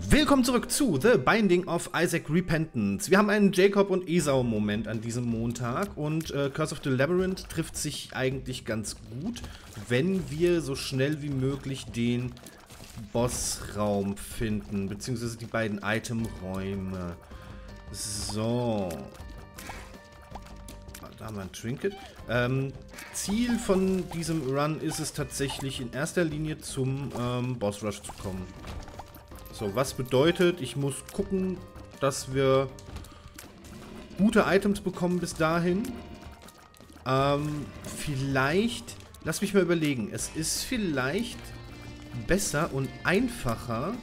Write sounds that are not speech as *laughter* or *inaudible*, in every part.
Willkommen zurück zu The Binding of Isaac Repentance. Wir haben einen Jacob und Esau-Moment an diesem Montag und äh, Curse of the Labyrinth trifft sich eigentlich ganz gut, wenn wir so schnell wie möglich den Bossraum finden, beziehungsweise die beiden Itemräume. So. Da haben wir ein Trinket. Ähm, Ziel von diesem Run ist es tatsächlich in erster Linie zum ähm, Boss Rush zu kommen. So, was bedeutet, ich muss gucken, dass wir gute Items bekommen bis dahin. Ähm, vielleicht, lass mich mal überlegen, es ist vielleicht besser und einfacher,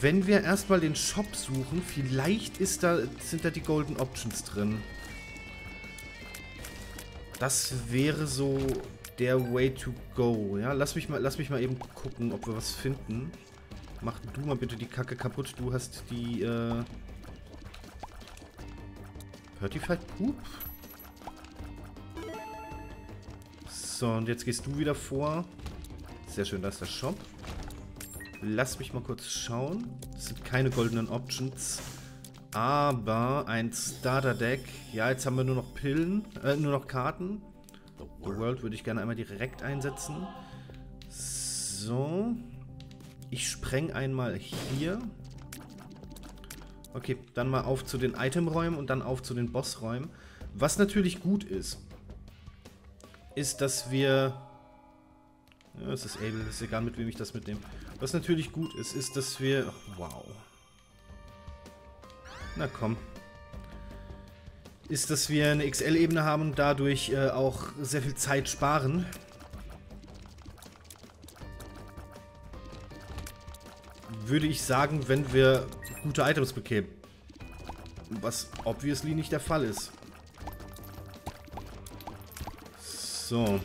wenn wir erstmal den Shop suchen. Vielleicht ist da, sind da die Golden Options drin. Das wäre so der Way to go. Ja, lass mich mal, lass mich mal eben gucken, ob wir was finden. Mach du mal bitte die Kacke kaputt. Du hast die, äh... Vielleicht Poop? So, und jetzt gehst du wieder vor. Sehr schön, da ist der Shop. Lass mich mal kurz schauen. Das sind keine goldenen Options. Aber ein Starter-Deck. Ja, jetzt haben wir nur noch Pillen, äh, nur noch Karten. The World würde ich gerne einmal direkt einsetzen. So. Ich spreng einmal hier. Okay, dann mal auf zu den Itemräumen und dann auf zu den Bossräumen. Was natürlich gut ist, ist, dass wir... Ja, es ist Able, ist egal, mit wem ich das mitnehme. Was natürlich gut ist, ist, dass wir... Oh, wow. Na komm. Ist, dass wir eine XL-Ebene haben und dadurch äh, auch sehr viel Zeit sparen. Würde ich sagen, wenn wir gute Items bekämen. Was obviously nicht der Fall ist. So.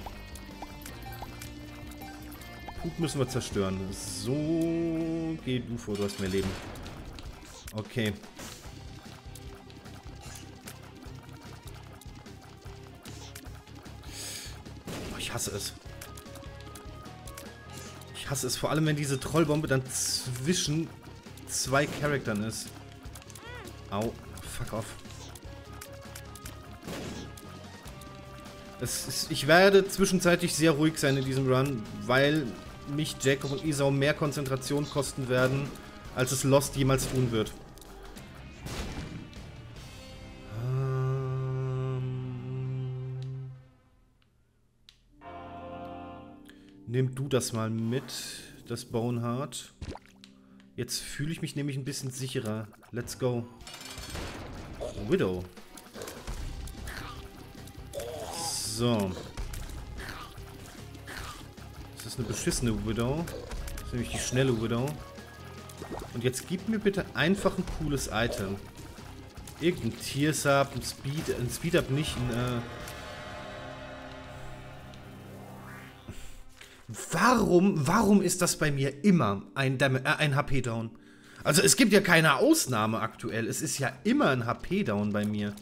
Pup müssen wir zerstören. So, geh du vor, du hast mehr Leben. Okay. Ich hasse es. Hasse es vor allem, wenn diese Trollbombe dann zwischen zwei Charaktern ist. Au. Fuck off. Ist, ich werde zwischenzeitlich sehr ruhig sein in diesem Run, weil mich Jacob und Isau mehr Konzentration kosten werden, als es Lost jemals tun wird. Nimm du das mal mit, das Boneheart. Jetzt fühle ich mich nämlich ein bisschen sicherer. Let's go. Widow. So. Das ist eine beschissene Widow. Das ist nämlich die schnelle Widow. Und jetzt gib mir bitte einfach ein cooles Item. Irgendein Tears-Up, ein Speed, ein Speed-Up nicht, ein, äh, Warum, warum ist das bei mir immer ein, äh, ein HP-Down? Also es gibt ja keine Ausnahme aktuell. Es ist ja immer ein HP-Down bei mir.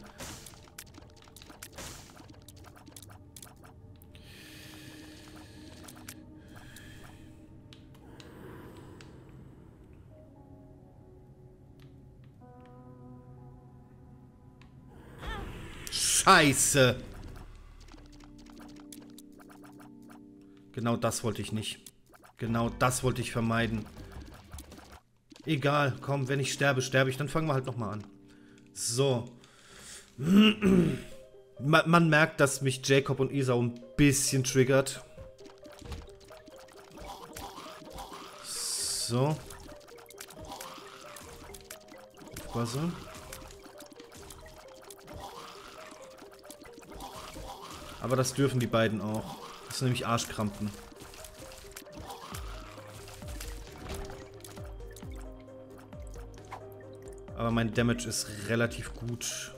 Scheiße. Genau das wollte ich nicht. Genau das wollte ich vermeiden. Egal, komm, wenn ich sterbe, sterbe ich. Dann fangen wir halt nochmal an. So. *clears throat* man, merkt, dass mich Jacob und Esau ein bisschen triggert. So. Was? Aber das dürfen die beiden auch. Sind nämlich Arschkrampen. Aber mein Damage ist relativ gut.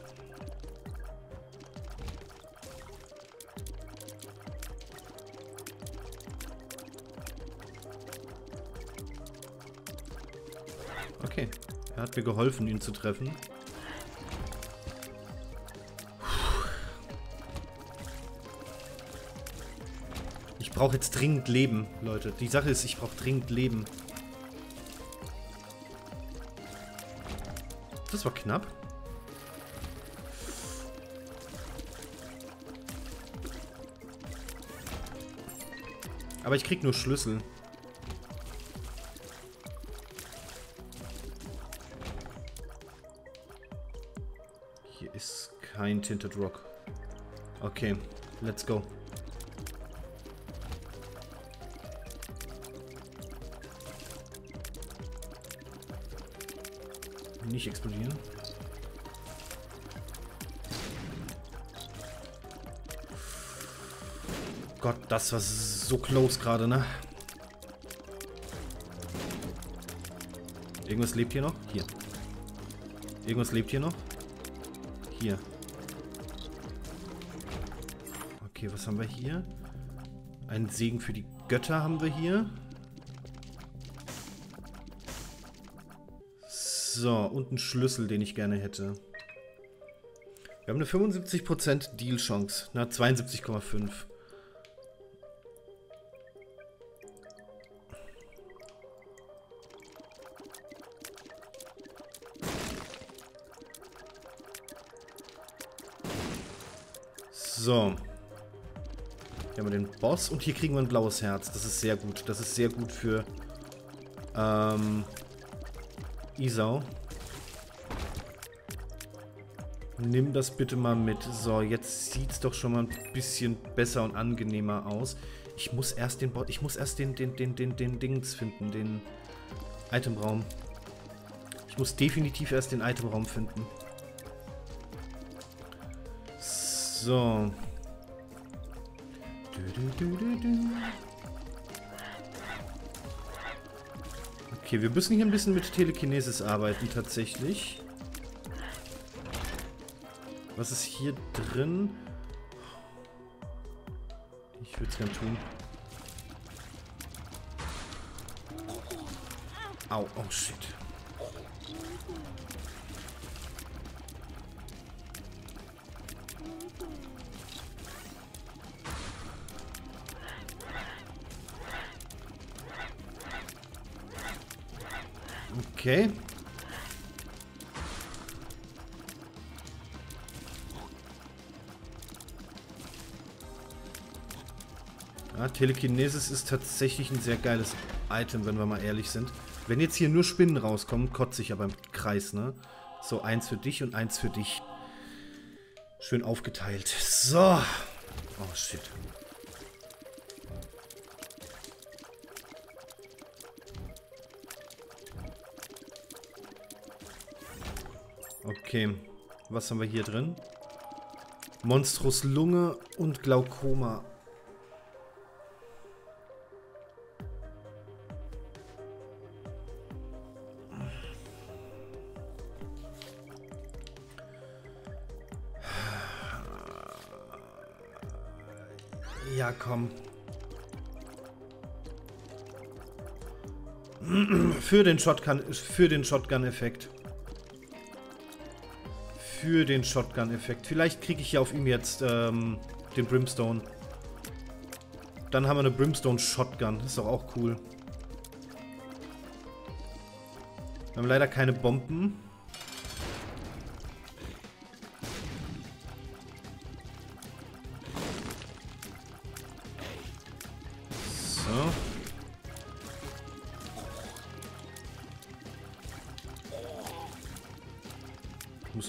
Okay. Er hat mir geholfen, ihn zu treffen. Brauche jetzt dringend Leben, Leute. Die Sache ist, ich brauche dringend Leben. Das war knapp. Aber ich krieg nur Schlüssel. Hier ist kein Tinted Rock. Okay, let's go. Nicht explodieren. Gott, das war so close gerade, ne? Irgendwas lebt hier noch? Hier. Irgendwas lebt hier noch? Hier. Okay, was haben wir hier? Ein Segen für die Götter haben wir hier. So, und ein Schlüssel, den ich gerne hätte. Wir haben eine 75% Deal-Chance. Na, 72,5. So. Hier haben wir den Boss und hier kriegen wir ein blaues Herz. Das ist sehr gut. Das ist sehr gut für ähm, Isau. Nimm das bitte mal mit. So, jetzt sieht es doch schon mal ein bisschen besser und angenehmer aus. Ich muss erst den Bo ich muss erst den, den, den, den, den Dings finden, den Itemraum. Ich muss definitiv erst den Itemraum finden. So. Okay, wir müssen hier ein bisschen mit Telekinesis arbeiten tatsächlich. Was ist hier drin? Ich würde es gern tun. Au, oh shit. Telekinesis ist tatsächlich ein sehr geiles Item, wenn wir mal ehrlich sind. Wenn jetzt hier nur Spinnen rauskommen, kotze ich aber im Kreis, ne? So, eins für dich und eins für dich. Schön aufgeteilt. So. Oh, shit. Okay, was haben wir hier drin? Monstrus Lunge und Glaukoma. Komm. *clears throat* Für den Shotgun, für den Shotgun-Effekt für den Shotgun-Effekt. Vielleicht kriege ich ja auf ihm jetzt ähm, den Brimstone. Dann haben wir eine Brimstone-Shotgun. Ist doch auch cool. Wir haben leider keine Bomben.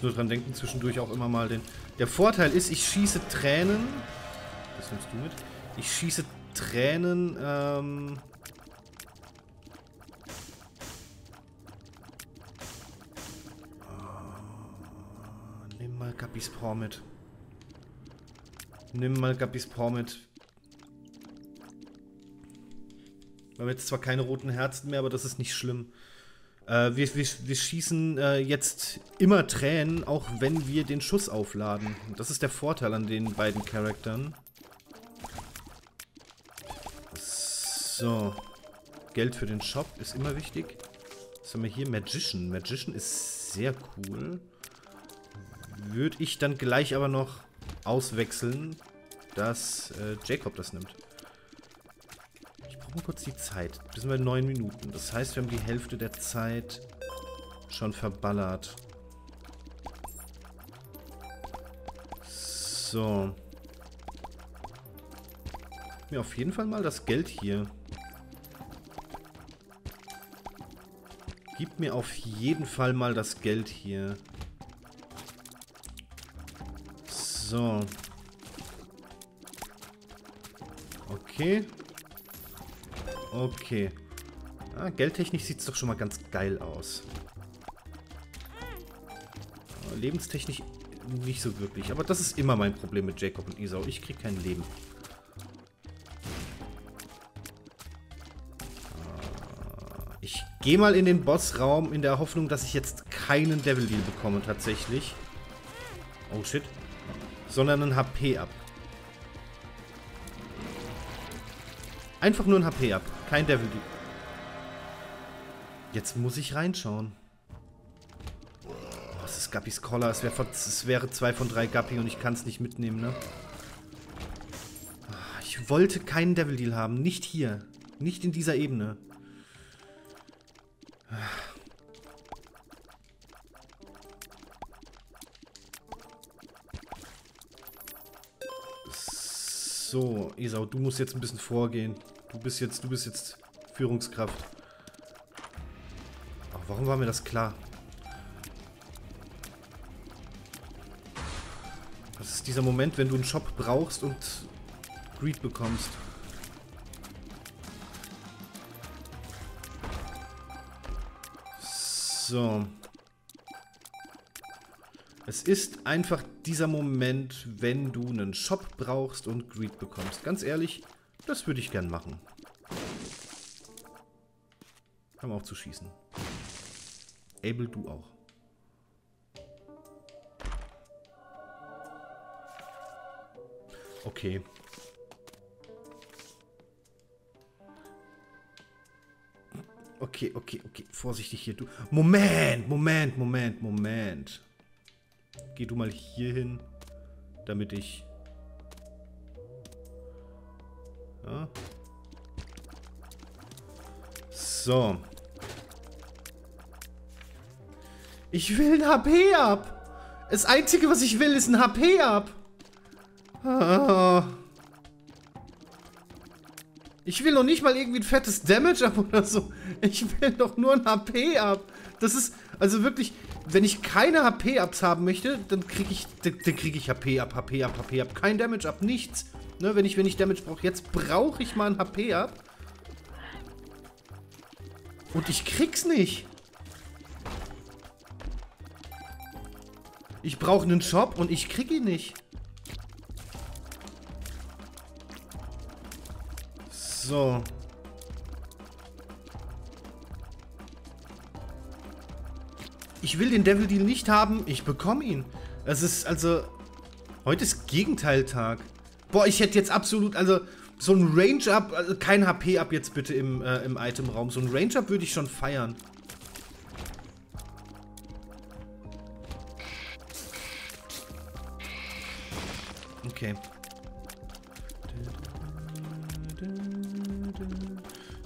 Nur dran denken, zwischendurch auch immer mal den... Der Vorteil ist, ich schieße Tränen... Was nimmst du mit? Ich schieße Tränen, ähm... Oh, nimm mal Gappis Paw mit. Nimm mal Gappis Paw mit. Wir haben jetzt zwar keine roten Herzen mehr, aber das ist nicht schlimm. Äh, wir, wir, wir, schießen äh, jetzt immer Tränen, auch wenn wir den Schuss aufladen. Das ist der Vorteil an den beiden Charakteren. So. Geld für den Shop ist immer wichtig. Was haben wir hier? Magician. Magician ist sehr cool. Würde ich dann gleich aber noch auswechseln, dass äh, Jacob das nimmt gucken kurz die Zeit. Wir sind bei neun Minuten. Das heißt, wir haben die Hälfte der Zeit schon verballert. So. Mir ja, auf jeden Fall mal das Geld hier. Gib mir auf jeden Fall mal das Geld hier. So. Okay. Okay. Ah, geldtechnisch sieht es doch schon mal ganz geil aus. Ah, lebenstechnisch nicht so wirklich. Aber das ist immer mein Problem mit Jacob und Isau. Ich krieg kein Leben. Ah, ich gehe mal in den Bossraum in der Hoffnung, dass ich jetzt keinen Devil Deal bekomme tatsächlich. Oh shit. Sondern ein HP ab. Einfach nur ein HP ab. Kein Devil Deal. Jetzt muss ich reinschauen. Oh, es ist Guppys Collar. Es, wär, wäre zwei von drei Guppy und ich kann es nicht mitnehmen, ne? Ah, ich wollte keinen Devil Deal haben. Nicht hier. Nicht in dieser Ebene. So, Esau, du musst jetzt ein bisschen vorgehen. Du bist jetzt, du bist jetzt Führungskraft. Ach, warum war mir das klar? Das ist dieser Moment, wenn du einen Shop brauchst und Greed bekommst. So. Es ist einfach dieser Moment, wenn du einen Shop brauchst und Greed bekommst. Ganz ehrlich, das würde ich gern machen. Haben wir auch zu schießen. Abel, du auch. Okay. Okay, okay, okay. Vorsichtig hier. Du. Moment, Moment, Moment, Moment. Geh du mal hier hin, damit ich... Ja. So. Ich will ein HP ab. Das Einzige, was ich will, ist ein HP ab. Ah. Ich will noch nicht mal irgendwie ein fettes Damage ab oder so. Ich will doch nur ein HP ab. Das ist, also wirklich, wenn ich keine HP-Ups haben möchte, dann kriege ich, kriege ich HP ab, HP ab, HP ab. Kein Damage ab, nichts. Ne, wenn ich, wenn ich Damage brauche. Jetzt brauche ich mal ein HP ab. Und ich krieg's nicht. Ich brauche einen Shop und ich krieg ihn nicht. So. Ich will den Devil Deal nicht haben. Ich bekomme ihn. Es ist also... Heute ist Gegenteiltag. Boah, ich hätte jetzt absolut... Also so ein Range-Up... Also kein HP-Up jetzt bitte im, äh, im Item-Raum. So ein Range-Up würde ich schon feiern. Okay.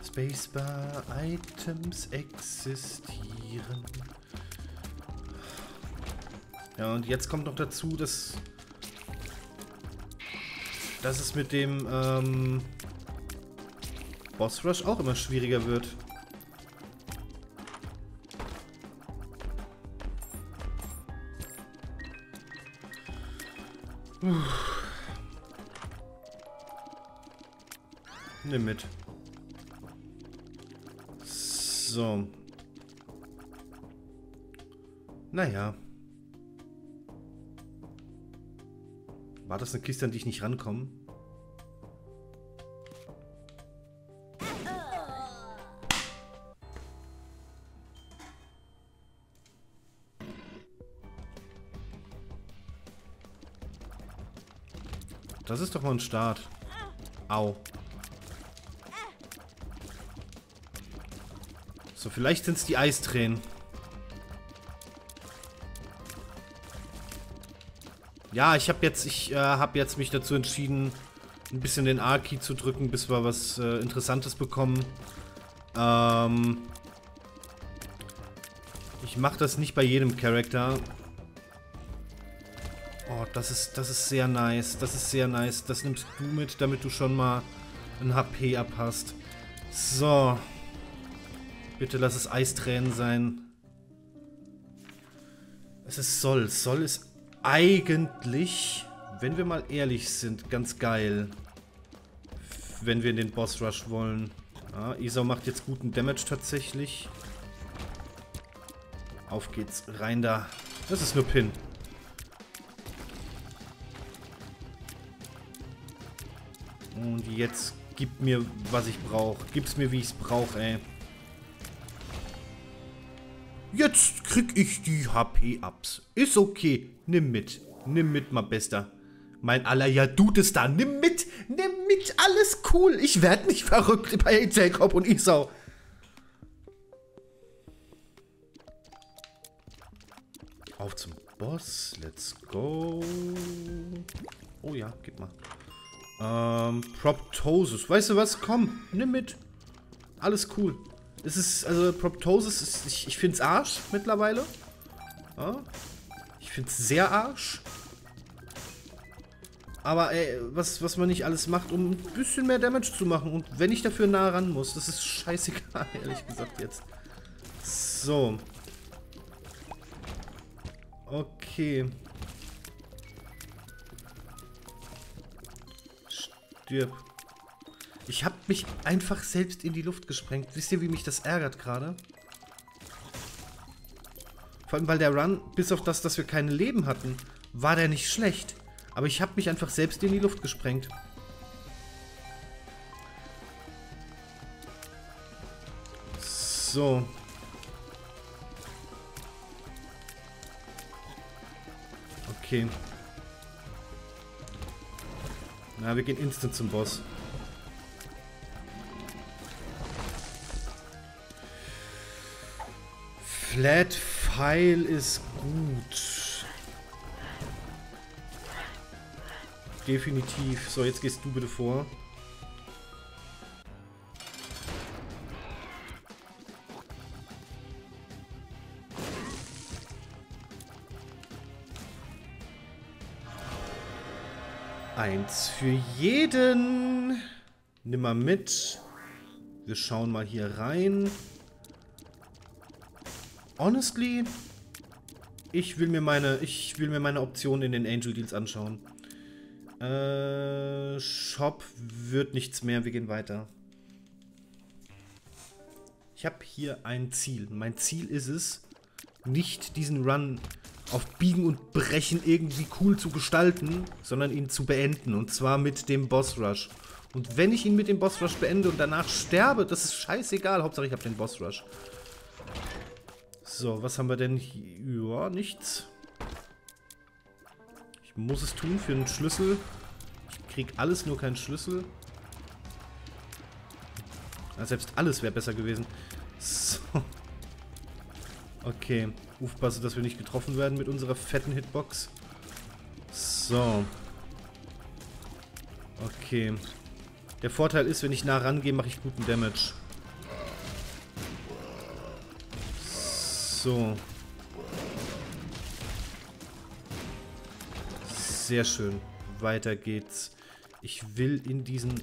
Spacebar-Items existieren. Ja, und jetzt kommt noch dazu, dass, dass es mit dem ähm, Boss Rush auch immer schwieriger wird. Nimm mit. So. Naja. War das eine Kiste, an die ich nicht rankomme? Das ist doch mal ein Start. Au. So, vielleicht sind es die Eistränen. Ja, ich habe jetzt, ich äh, habe jetzt mich dazu entschieden, ein bisschen den A-Key zu drücken, bis wir was äh, Interessantes bekommen. Ähm, ich mache das nicht bei jedem Charakter. Oh, Das ist, das ist sehr nice. Das ist sehr nice. Das nimmst du mit, damit du schon mal ein HP abhast. So. Bitte lass es Eistränen sein. Es ist Soll. Soll ist eigentlich, wenn wir mal ehrlich sind, ganz geil. Wenn wir in den Boss Rush wollen. Ja, Isau macht jetzt guten Damage tatsächlich. Auf geht's. Rein da. Das ist nur Pin. Und jetzt gib mir, was ich brauche. Gib's mir, wie ich's brauche, ey. Jetzt krieg ich die HP-Ups. Ist okay. Nimm mit. Nimm mit, mein Bester. Mein aller ja das da. Nimm mit. Nimm mit. Alles cool. Ich werd nicht verrückt bei Jacob und Isau. Auf zum Boss. Let's go. Oh ja, gib mal. Ähm, Proptosis. Weißt du was? Komm, nimm mit. Alles cool. Es ist, also Proptosis, ist, ich, ich finde es Arsch mittlerweile. Ja. Ich finde es sehr Arsch. Aber ey, was, was man nicht alles macht, um ein bisschen mehr Damage zu machen. Und wenn ich dafür nah ran muss, das ist scheißegal, *laughs* ehrlich gesagt jetzt. So. Okay. Stirb. Ich habe mich einfach selbst in die Luft gesprengt. Wisst ihr, wie mich das ärgert gerade? Vor allem, weil der Run, bis auf das, dass wir keine Leben hatten, war der nicht schlecht. Aber ich habe mich einfach selbst in die Luft gesprengt. So. Okay. Na, wir gehen instant zum Boss. Flat File ist gut. Definitiv. So, jetzt gehst du bitte vor. Eins für jeden. Nimm mal mit. Wir schauen mal hier rein. Honestly, ich will mir meine, ich will mir meine Optionen in den Angel Deals anschauen. Äh, Shop wird nichts mehr, wir gehen weiter. Ich habe hier ein Ziel. Mein Ziel ist es, nicht diesen Run auf Biegen und Brechen irgendwie cool zu gestalten, sondern ihn zu beenden. Und zwar mit dem Boss Rush. Und wenn ich ihn mit dem Boss Rush beende und danach sterbe, das ist scheißegal. Hauptsache ich habe den Boss Rush. So, was haben wir denn hier? Ja, nichts. Ich muss es tun für einen Schlüssel. Ich krieg alles, nur keinen Schlüssel. Ja, selbst alles wäre besser gewesen. So. Okay. Aufpasse, dass wir nicht getroffen werden mit unserer fetten Hitbox. So. Okay. Der Vorteil ist, wenn ich nah rangehe, mache ich guten Damage. So. Sehr schön. Weiter geht's. Ich will in diesen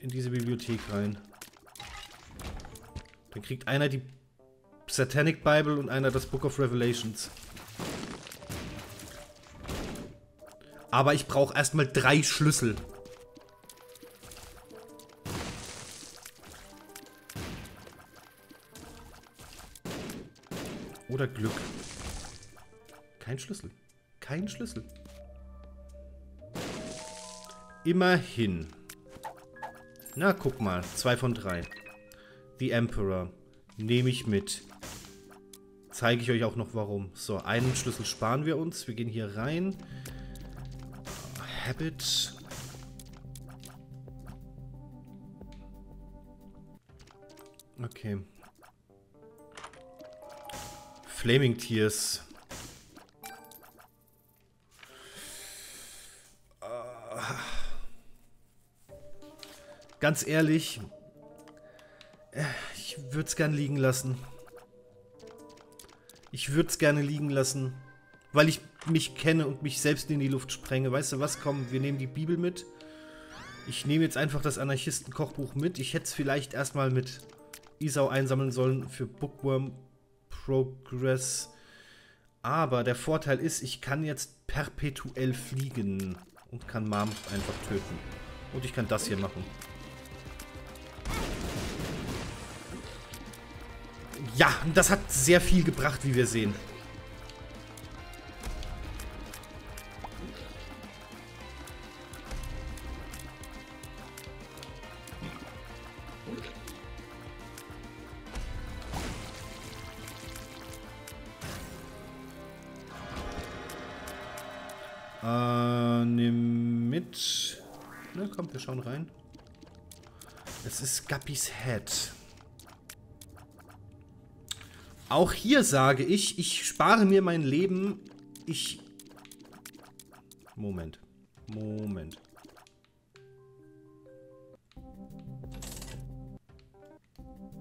in diese Bibliothek rein. Dann kriegt einer die Satanic Bible und einer das Book of Revelations. Aber ich brauche erstmal drei Schlüssel. Oder Glück. Kein Schlüssel. Kein Schlüssel. Immerhin. Na, guck mal. Zwei von drei. The Emperor. Nehme ich mit. Zeige ich euch auch noch warum. So, einen Schlüssel sparen wir uns. Wir gehen hier rein. Habit. Okay. Flaming Tears. Ganz ehrlich, äh, ich würde es gern liegen lassen. Ich würde es gerne liegen lassen. weil ich mich kenne und mich selbst in die Luft sprenge. Weißt du was, komm, wir nehmen die Bibel mit. Ich nehme jetzt einfach das Anarchisten-Kochbuch mit. Ich hätte es vielleicht erstmal mit Isau einsammeln sollen für Bookworm Progress. Aber der Vorteil ist, ich kann jetzt perpetuell fliegen und kann Mom einfach töten. Und ich kann das hier machen. Ja, das hat sehr viel gebracht, wie wir sehen. Schauen rein. Es ist Guppys Head. Auch hier sage ich, ich spare mir mein Leben. Ich... Moment. Moment.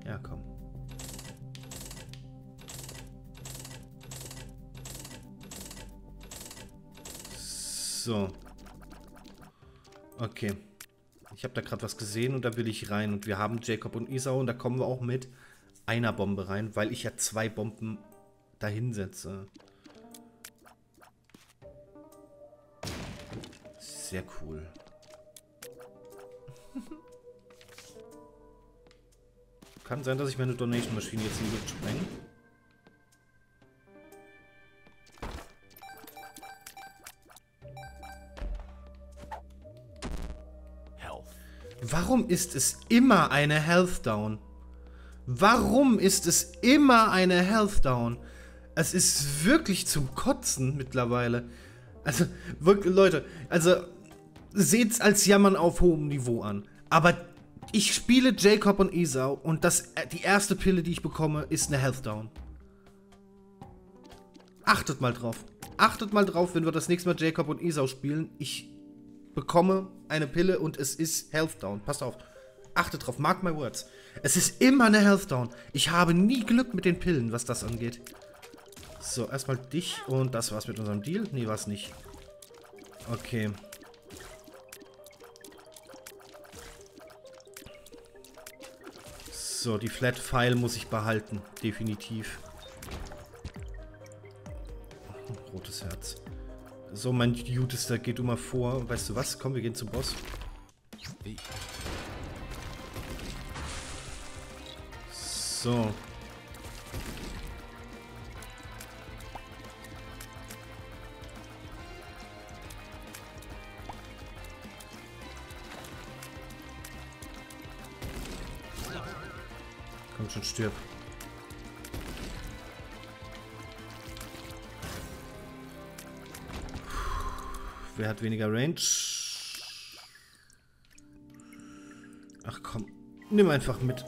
Ja, komm. So. Okay. Ich habe da gerade was gesehen und da will ich rein. Und wir haben Jacob und Isau und da kommen wir auch mit einer Bombe rein, weil ich ja zwei Bomben dahin setze. Sehr cool. *laughs* Kann sein, dass ich meine Donation-Maschine jetzt in die Luft spreng. Warum ist es immer eine Health Down? Warum ist es immer eine Health Down? Es ist wirklich zum Kotzen mittlerweile. Also, wirklich, Leute, also seht's als Jammern auf hohem Niveau an. Aber ich spiele Jacob und Esau und das, äh, die erste Pille, die ich bekomme, ist eine Health Down. Achtet mal drauf. Achtet mal drauf, wenn wir das nächste Mal Jacob und Esau spielen. Ich bekomme eine Pille und es ist Health Down. Passt auf. Achtet drauf, mark my words. Es ist immer eine Health Down. Ich habe nie Glück mit den Pillen, was das angeht. So, erstmal dich und das war's mit unserem Deal. Nee, war's nicht. Okay. So, die Flat File muss ich behalten. Definitiv. Rotes Herz. So, mein Jutester, geh du mal vor. Weißt du was? Komm, wir gehen zum Boss. So. Komm schon, stirb. Wer hat weniger Range? Ach komm, nimm einfach mit.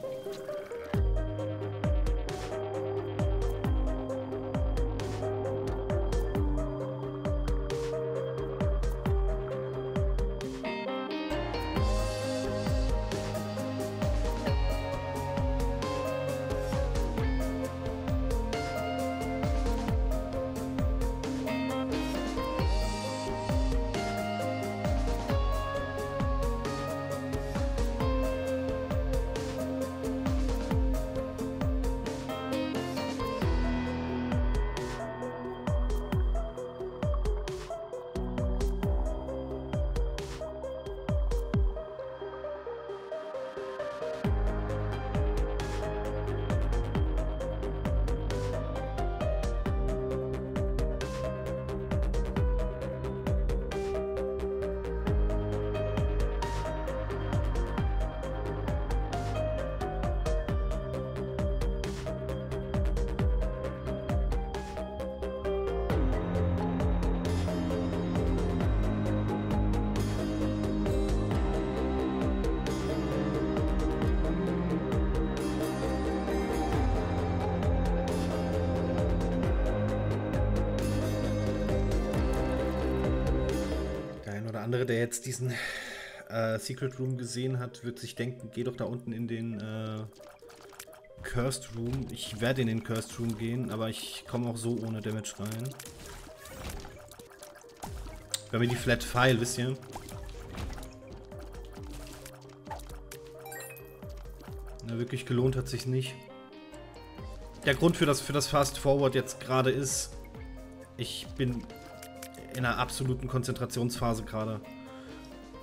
Secret Room gesehen hat, wird sich denken, geh doch da unten in den äh, Cursed Room. Ich werde in den Cursed Room gehen, aber ich komme auch so ohne Damage rein. Wir haben hier die Flat File, wisst ihr? Na, wirklich gelohnt hat sich nicht. Der Grund für das, für das Fast Forward jetzt gerade ist, ich bin in einer absoluten Konzentrationsphase gerade.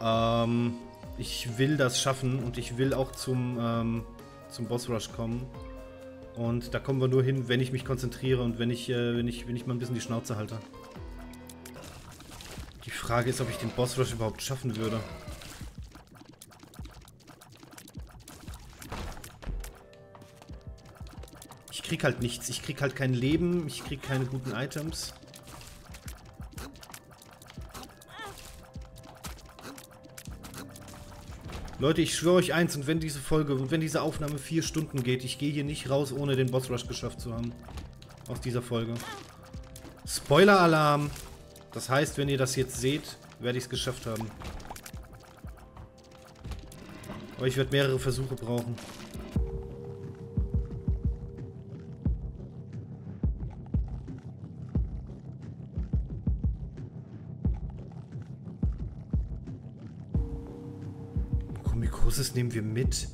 Ähm, ich will das schaffen und ich will auch zum, ähm, zum Boss Rush kommen. Und da kommen wir nur hin, wenn ich mich konzentriere und wenn ich, äh, wenn ich, wenn ich mal ein bisschen die Schnauze halte. Die Frage ist, ob ich den Boss Rush überhaupt schaffen würde. Ich krieg halt nichts. Ich krieg halt kein Leben. Ich krieg keine guten Items. Leute, ich schwöre euch eins, und wenn diese Folge, und wenn diese Aufnahme vier Stunden geht, ich gehe hier nicht raus, ohne den Boss Rush geschafft zu haben. Aus dieser Folge. Spoiler-Alarm! Das heißt, wenn ihr das jetzt seht, werde ich es geschafft haben. Aber ich werde mehrere Versuche brauchen. Nehmen wir mit.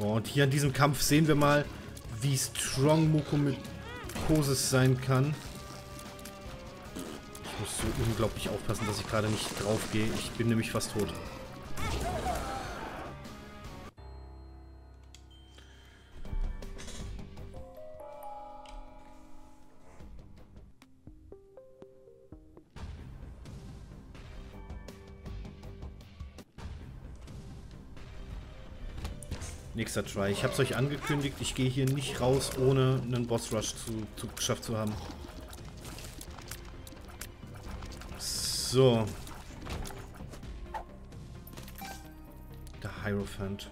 Und hier an diesem Kampf sehen wir mal, wie strong Mukokosis sein kann. Ich muss so unglaublich aufpassen, dass ich gerade nicht drauf gehe. Ich bin nämlich fast tot. Nächster Try. Ich habe es euch angekündigt, ich gehe hier nicht raus, ohne einen Boss Rush zu, zu, geschafft zu haben. So. Der Hierophant.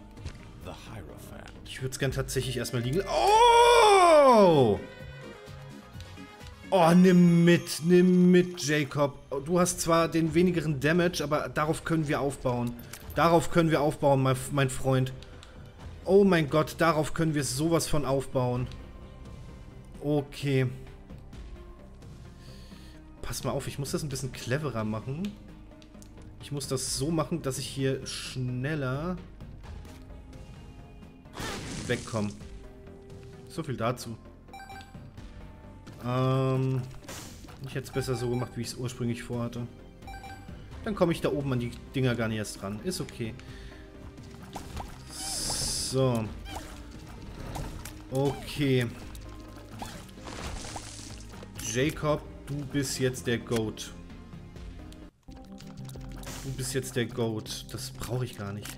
The Hierophant. Ich würde es gern tatsächlich erstmal liegen. Oh! Oh, nimm mit, nimm mit, Jacob. Du hast zwar den wenigeren Damage, aber darauf können wir aufbauen. Darauf können wir aufbauen, mein, mein Freund. Oh mein Gott, darauf können wir sowas von aufbauen. Okay. Pass mal auf, ich muss das ein bisschen cleverer machen. Ich muss das so machen, dass ich hier schneller wegkomme. So viel dazu. Ähm, ich hätte es besser so gemacht, wie ich es ursprünglich vorhatte. Dann komme ich da oben an die Dinger gar nicht erst ran. Ist okay. So. Okay. Jacob, du bist jetzt der Goat. Du bist jetzt der Goat. Das brauche ich gar nicht.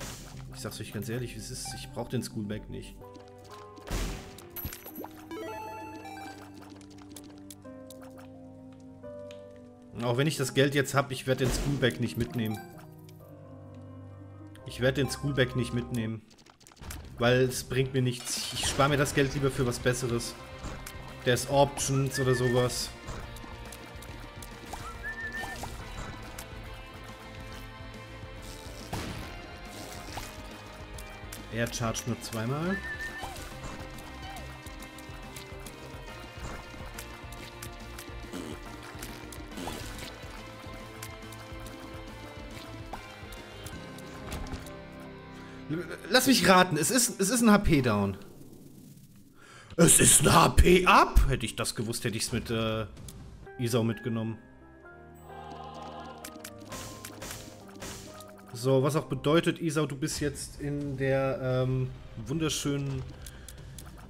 Ich sag's euch ganz ehrlich, es ist. Ich brauche den Schoolbag nicht. Auch wenn ich das Geld jetzt habe, ich werde den Schoolbag nicht mitnehmen. Ich werde den Schoolbag nicht mitnehmen. Weil es bringt mir nichts. Ich spare mir das Geld lieber für was Besseres. Des Options oder sowas. Er chargt nur zweimal. Mich raten, es ist, es ist ein HP-Down. Es ist ein HP-Up? Hätte ich das gewusst, hätte ich es mit äh, Isau mitgenommen. So, was auch bedeutet, Isau, du bist jetzt in der ähm, wunderschönen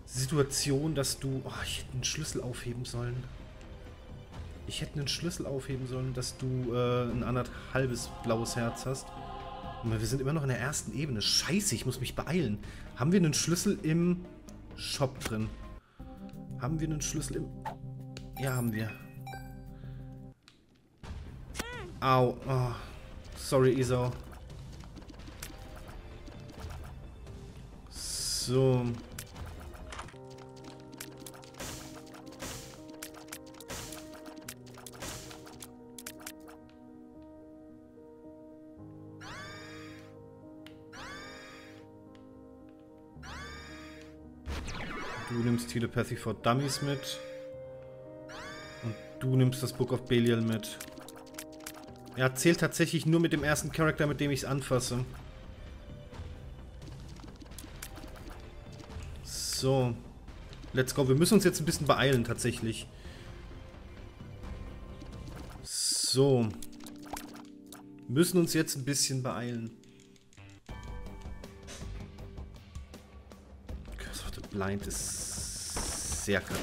Situation, dass du... Oh, ich hätte einen Schlüssel aufheben sollen. Ich hätte einen Schlüssel aufheben sollen, dass du äh, ein anderthalbes blaues Herz hast. Wir sind immer noch in der ersten Ebene. Scheiße, ich muss mich beeilen. Haben wir einen Schlüssel im Shop drin? Haben wir einen Schlüssel im... Ja, haben wir. Au. Oh. Sorry, Isau. So. Du nimmst Telepathy for Dummies mit. Und du nimmst das Book of Belial mit. Er zählt tatsächlich nur mit dem ersten Charakter, mit dem ich es anfasse. So. Let's go. Wir müssen uns jetzt ein bisschen beeilen, tatsächlich. So. Müssen uns jetzt ein bisschen beeilen. Blind ist sehr kacke.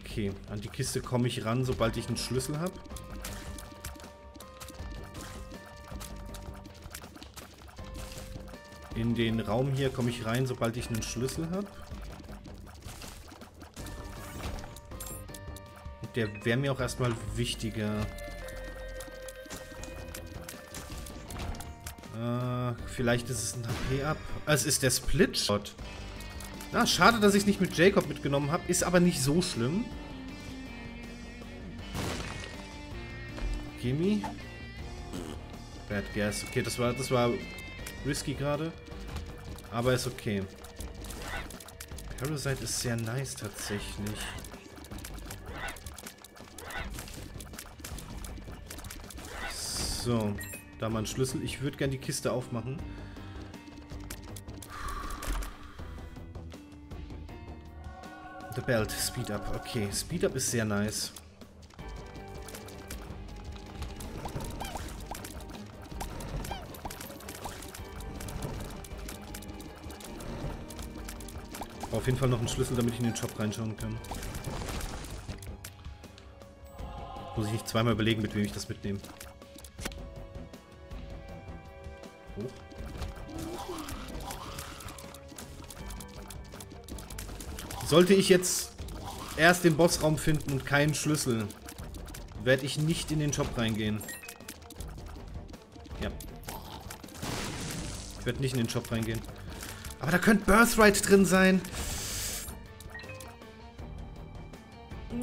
Okay, an die Kiste komme ich ran, sobald ich einen Schlüssel habe. In den Raum hier komme ich rein, sobald ich einen Schlüssel habe. Der wäre mir auch erstmal wichtiger. Vielleicht ist es ein HP-Up. Es ist der Split-Shot. Na, schade, dass ich nicht mit Jacob mitgenommen habe. Ist aber nicht so schlimm. Gimme. Bad Guess. Okay, das war, das war risky gerade. Aber ist okay. Parasite ist sehr nice tatsächlich. So, da mal ein Schlüssel. Ich würde gerne die Kiste aufmachen. The Belt, Speed Up. Okay, Speed Up ist sehr nice. Auf jeden Fall noch einen Schlüssel, damit ich in den Shop reinschauen kann. Muss ich nicht zweimal überlegen, mit wem ich das mitnehme. Sollte ich jetzt erst den Bossraum finden und keinen Schlüssel, werde ich nicht in den Shop reingehen. Ja. Ich werde nicht in den Shop reingehen. Aber da könnte Birthright drin sein.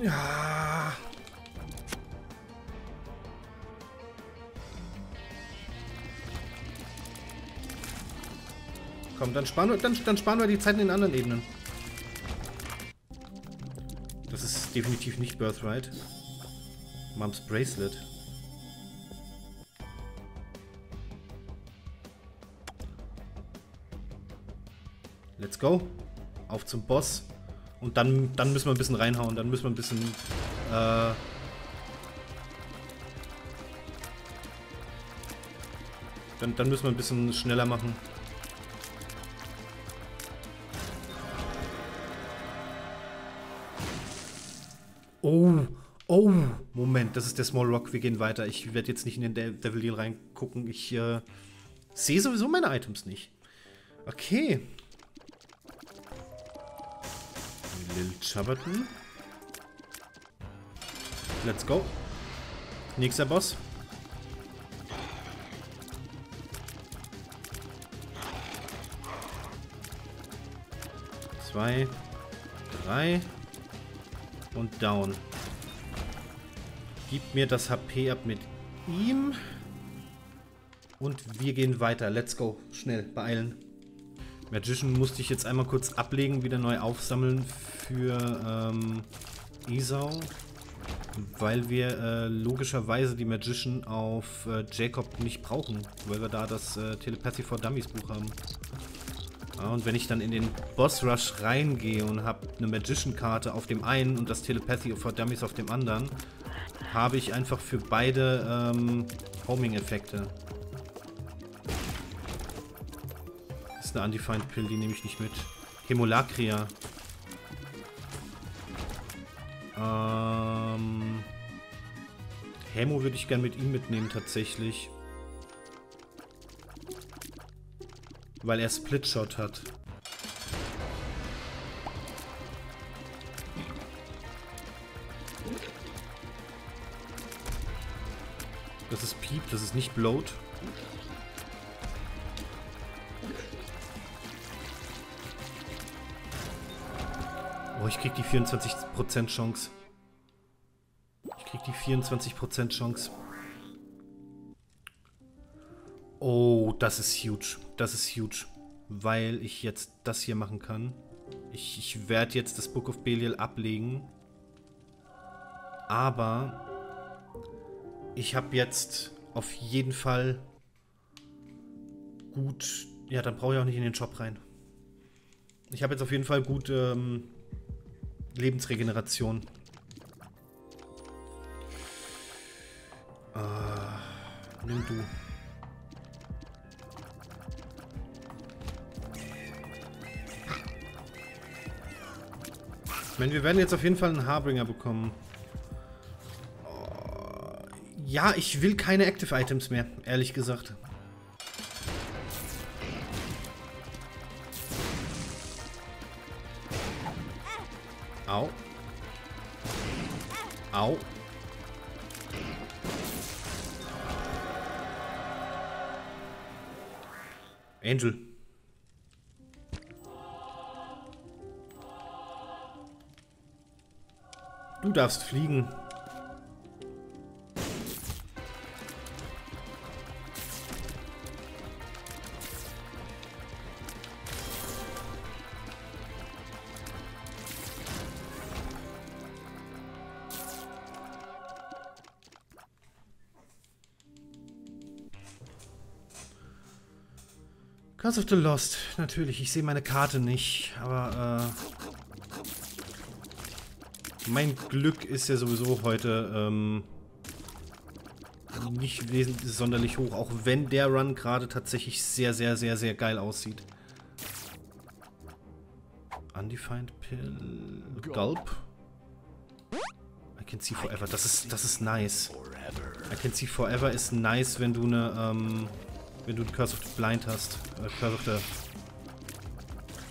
Ja. Komm, dann sparen, wir, dann, dann sparen wir die Zeit in den anderen Ebenen. Ist definitiv nicht Birthright. Moms Bracelet. Let's go. Auf zum Boss. Und dann, dann müssen wir ein bisschen reinhauen. Dann müssen wir ein bisschen... Äh, dann, dann müssen wir ein bisschen schneller machen. Das ist der Small Rock. Wir gehen weiter. Ich werde jetzt nicht in den Devil Deal reingucken. Ich äh, sehe sowieso meine Items nicht. Okay. Lil Chabberton. Let's go. Nächster Boss. Zwei, drei und down. Gib mir das HP ab mit ihm. Und wir gehen weiter. Let's go. Schnell, beeilen. Magician musste ich jetzt einmal kurz ablegen, wieder neu aufsammeln für ähm, Isau. Weil wir äh, logischerweise die Magician auf äh, Jacob nicht brauchen, weil wir da das äh, Telepathy for Dummies Buch haben. Ja, und wenn ich dann in den Boss Rush reingehe und habe eine Magician-Karte auf dem einen und das Telepathy for Dummies auf dem anderen, habe ich einfach für beide ähm, Homing-Effekte. Das ist eine Undefined Pill, die nehme ich nicht mit. Hemolacria. Ähm... Hemo würde ich gern mit ihm mitnehmen, tatsächlich. Weil er Splitshot hat. Das ist Piep, das ist nicht Bloat. Oh, ich krieg die 24% Chance. Ich krieg die 24% Chance. Oh, das ist huge. Das ist huge. Weil ich jetzt das hier machen kann. Ich, ich werde jetzt das Book of Belial ablegen. Aber ich habe jetzt auf jeden Fall gut... Ja, dann brauche ich auch nicht in den Shop rein. Ich habe jetzt auf jeden Fall gut ähm, Lebensregeneration. Äh, nimm du. Ich meine, wir werden jetzt auf jeden Fall einen Harbringer bekommen. Ja, ich will keine Active Items mehr, ehrlich gesagt. Au. Au. Angel. Du darfst fliegen. Curse of the Lost. Natürlich, ich sehe meine Karte nicht, aber äh, mein Glück ist ja sowieso heute ähm, nicht wesentlich sonderlich hoch, auch wenn der Run gerade tatsächlich sehr, sehr, sehr, sehr geil aussieht. Undefined Pill. Gulp. I can see forever. Das ist, das ist nice. I can see forever ist nice, wenn du eine, ähm, wenn du Curse of the Blind hast. Äh, Curse of the...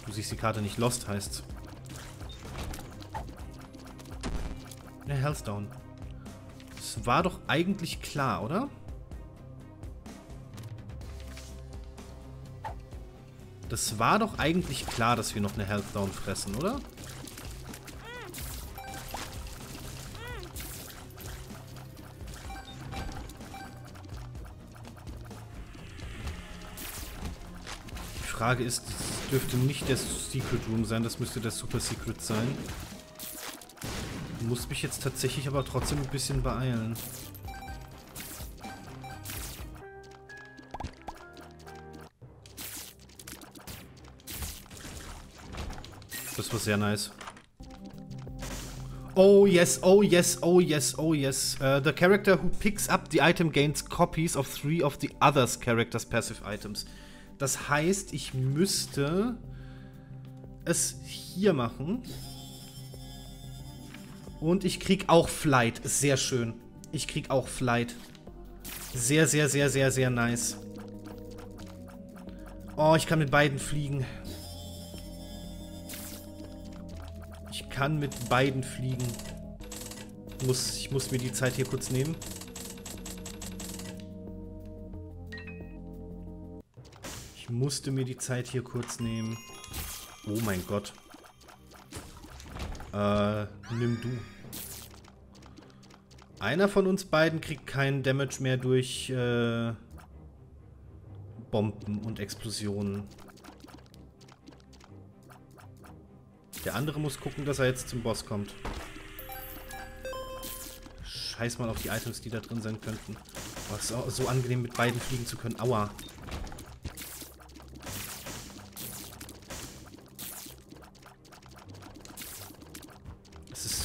Du siehst die Karte nicht. Lost heißt's. Ne, Hellstone. Das war doch eigentlich klar, oder? Das war doch eigentlich klar, dass wir noch eine Hellstone fressen, oder? Frage ist, das dürfte nicht der Secret Room sein, das müsste der Super Secret sein muss mich jetzt tatsächlich aber trotzdem ein bisschen beeilen. Das war sehr nice. Oh yes, oh yes, oh yes, oh yes. Uh, the character who picks up the item gains copies of three of the others characters passive items. Das heißt, ich müsste es hier machen. Und ich krieg auch Flight. Sehr schön. Ich krieg auch Flight. Sehr, sehr, sehr, sehr, sehr nice. Oh, ich kann mit beiden fliegen. Ich kann mit beiden fliegen. Muss, ich muss mir die Zeit hier kurz nehmen. Musste mir die Zeit hier kurz nehmen. Oh mein Gott. Äh, nimm du. Einer von uns beiden kriegt keinen Damage mehr durch äh, Bomben und Explosionen. Der andere muss gucken, dass er jetzt zum Boss kommt. scheiß mal auf die Items, die da drin sein könnten. Oh, ist so, so angenehm mit beiden fliegen zu können. Aua.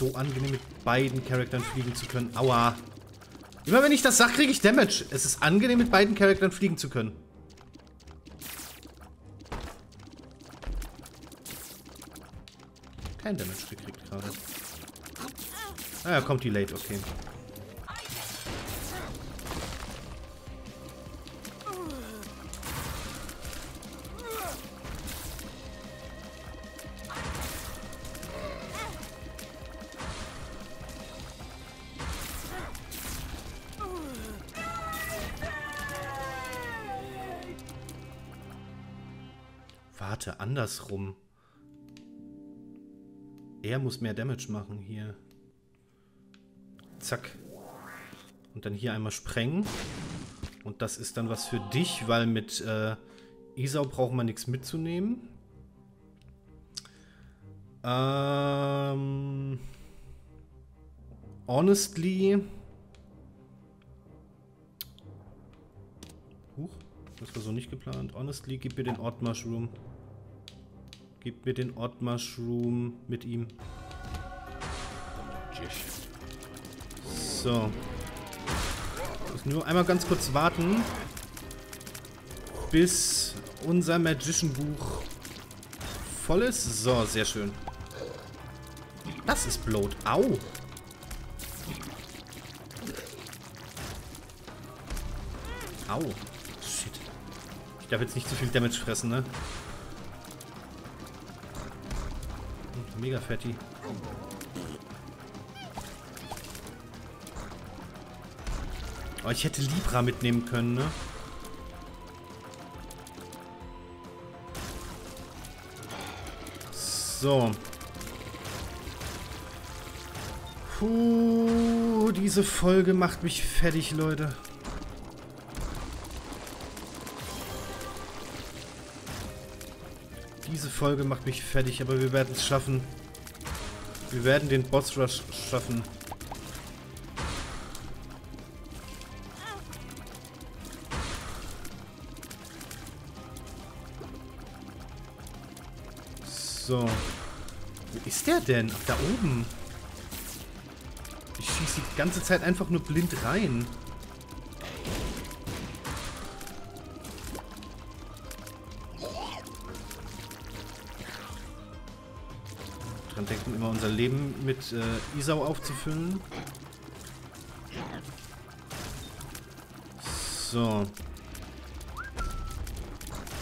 So angenehm mit beiden Charakteren fliegen zu können. Aua. Immer wenn ich das sage, kriege ich Damage. Es ist angenehm mit beiden Charakteren fliegen zu können. Kein Damage gekriegt gerade. Ah, kommt die late, okay. Andersrum. Er muss mehr Damage machen hier. Zack. Und dann hier einmal sprengen. Und das ist dann was für dich, weil mit äh, Isau braucht man nichts mitzunehmen. Ähm, honestly. Huch, das war so nicht geplant. Honestly, gib mir den Ort Mushroom. Gib mir den Ort Mushroom mit ihm. So. Muss nur einmal ganz kurz warten, bis unser Magician Buch voll ist. So, sehr schön. Das ist Bloat. Au. Au. Shit. Ich darf jetzt nicht zu viel Damage fressen, ne? Mega fetty. Oh, ich hätte Libra mitnehmen können, ne? So. Puh, diese Folge macht mich fertig, Leute. Diese Folge macht mich fertig, aber wir werden es schaffen. Wir werden den Boss Rush schaffen. So. Wo ist der denn? Da oben. Ich schieße die ganze Zeit einfach nur blind rein. Leben mit äh, Isau aufzufüllen. So.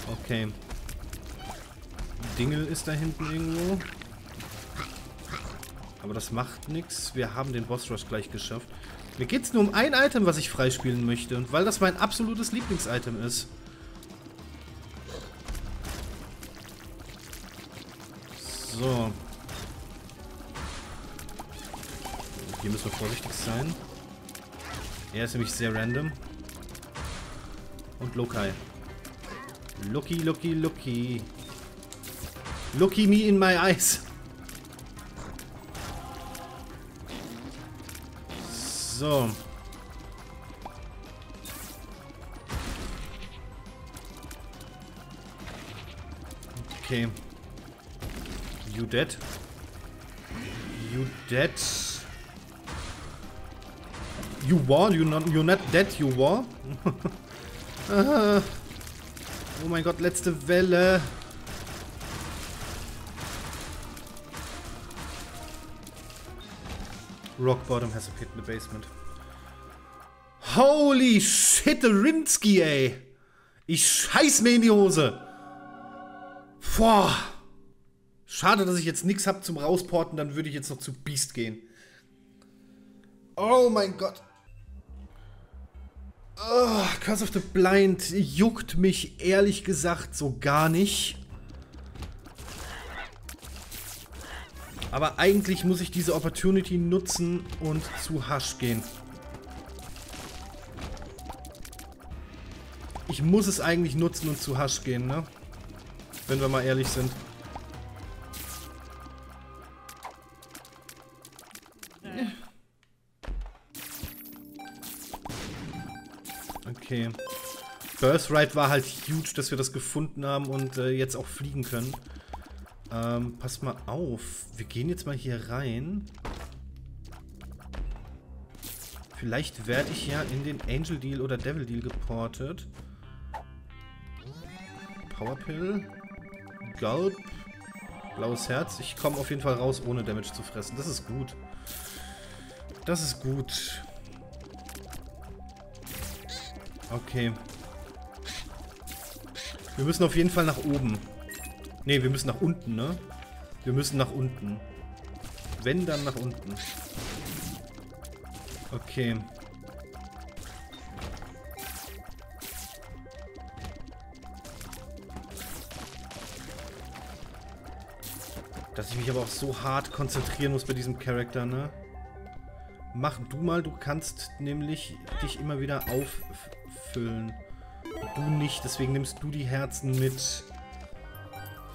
Okay. Dingel ist da hinten irgendwo. Aber das macht nichts. Wir haben den Boss Rush gleich geschafft. Mir geht es nur um ein Item, was ich freispielen möchte. Und weil das mein absolutes Lieblingsitem ist. Vorsichtig sein. Er ist nämlich sehr random. Und Lokai. Lucky, lucky, lucky. Looky me in my eyes. So. Okay. You dead? You dead? You war? You not, you're not dead, you war? *laughs* oh mein Gott, letzte Welle. Rock bottom has a pit in the basement. Holy shit, Rinsky, ey. Ich scheiß mir in die Hose. Boah. Schade, dass ich jetzt nichts hab zum Rausporten, dann würde ich jetzt noch zu Beast gehen. Oh mein Gott. Oh, Curse of the Blind juckt mich ehrlich gesagt so gar nicht. Aber eigentlich muss ich diese Opportunity nutzen und zu Hush gehen. Ich muss es eigentlich nutzen und zu Hush gehen, ne? Wenn wir mal ehrlich sind. Okay. Birthright war halt huge, dass wir das gefunden haben und äh, jetzt auch fliegen können. Ähm, pass mal auf. Wir gehen jetzt mal hier rein. Vielleicht werde ich ja in den Angel Deal oder Devil Deal geportet. Powerpill. Gulp. Blaues Herz. Ich komme auf jeden Fall raus, ohne Damage zu fressen. Das ist gut. Das ist gut. Okay. Wir müssen auf jeden Fall nach oben. Ne, wir müssen nach unten, ne? Wir müssen nach unten. Wenn, dann nach unten. Okay. Dass ich mich aber auch so hart konzentrieren muss bei diesem Charakter, ne? Mach du mal, du kannst nämlich dich immer wieder auffüllen. Du nicht, deswegen nimmst du die Herzen mit.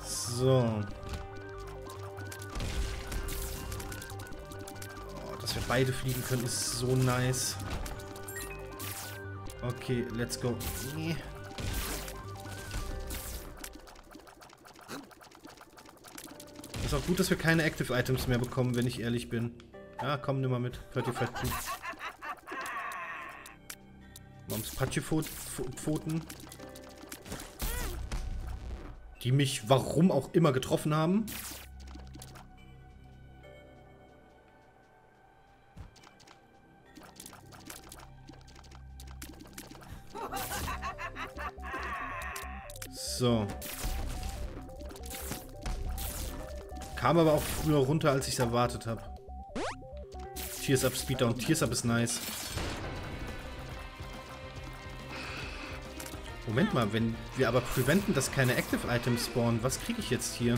So. Oh, dass wir beide fliegen können, ist so nice. Okay, let's go. Ist auch gut, dass wir keine Active Items mehr bekommen, wenn ich ehrlich bin. Ja, komm, nimm mal mit. Hört ihr vielleicht gut. Moms Patschepfoten. Die mich warum auch immer getroffen haben. So. Kam aber auch früher runter, als ich es erwartet habe. Tears Up, Speeddown. Tears Up ist nice. Moment mal, wenn wir aber preventen, dass keine Active Items spawnen, was kriege ich jetzt hier?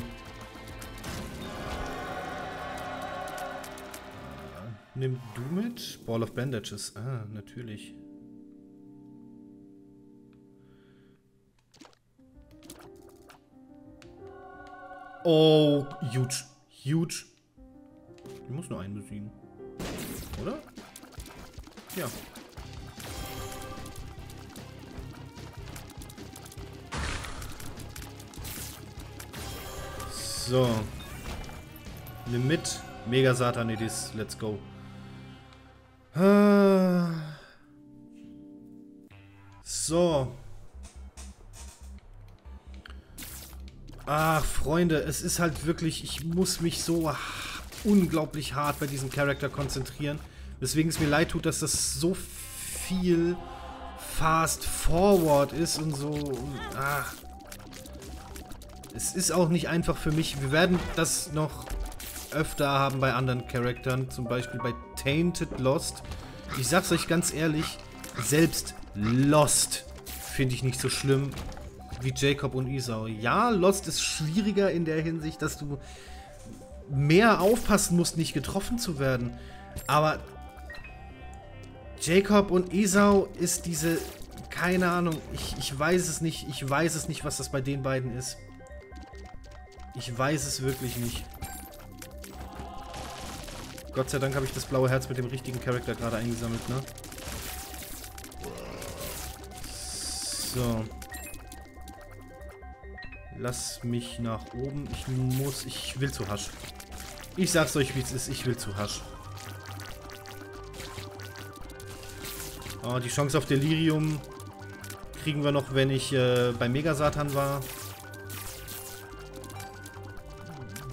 Nimm du mit? Ball of Bandages. Ah, natürlich. Oh, huge. Huge. Ich muss nur einen besiegen. Oder? Ja. So. Nimm mit. Mega Satanidis. Let's go. So. Ach, Freunde, es ist halt wirklich, ich muss mich so unglaublich hart bei diesem Charakter konzentrieren. Weswegen es mir leid tut, dass das so viel fast forward ist und so. Ach. Es ist auch nicht einfach für mich. Wir werden das noch öfter haben bei anderen Charaktern. Zum Beispiel bei Tainted Lost. Ich sag's euch ganz ehrlich, selbst Lost finde ich nicht so schlimm wie Jacob und Isau. Ja, Lost ist schwieriger in der Hinsicht, dass du mehr aufpassen musst, nicht getroffen zu werden. Aber Jacob und Esau ist diese... Keine Ahnung, ich, ich weiß es nicht. Ich weiß es nicht, was das bei den beiden ist. Ich weiß es wirklich nicht. Gott sei Dank habe ich das blaue Herz mit dem richtigen Charakter gerade eingesammelt, ne? So. Lass mich nach oben. Ich muss... Ich will zu Hasch. Ich sag's euch, wie es ist. Ich will zu Hasch. Oh, die Chance auf Delirium kriegen wir noch, wenn ich äh, bei Megasatan war.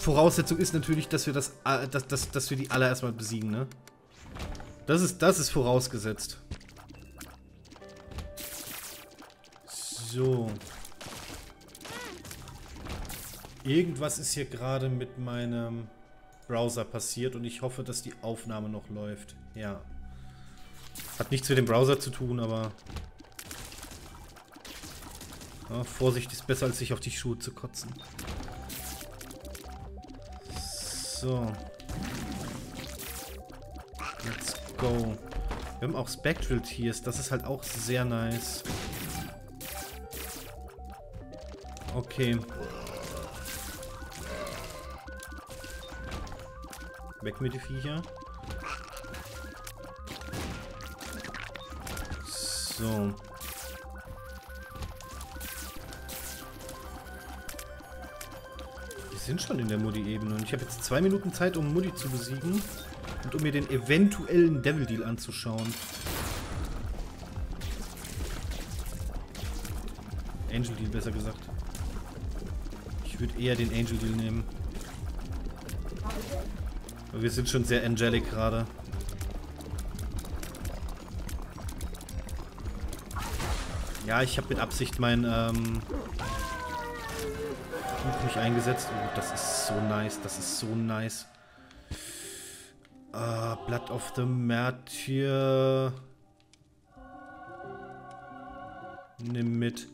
Voraussetzung ist natürlich, dass wir das, äh, dass, dass, dass wir die alle erstmal besiegen, ne? Das ist, das ist vorausgesetzt. So. Irgendwas ist hier gerade mit meinem Browser passiert und ich hoffe, dass die Aufnahme noch läuft. Ja. Hat nichts mit dem Browser zu tun, aber... Ja, Vorsicht ist besser, als sich auf die Schuhe zu kotzen. So. Let's go. Wir haben auch Spectral Tears. Das ist halt auch sehr nice. Okay. Weg mit die Viecher. So. Sind schon in der Muddy-Ebene und ich habe jetzt zwei Minuten Zeit, um Muddy zu besiegen und um mir den eventuellen Devil Deal anzuschauen. Angel Deal besser gesagt. Ich würde eher den Angel Deal nehmen. Wir sind schon sehr angelic gerade. Ja, ich habe mit Absicht mein ähm, Nicht eingesetzt. Oh, das ist so nice. Das ist so nice. Uh, Blood of the Martyr. Nimm mit.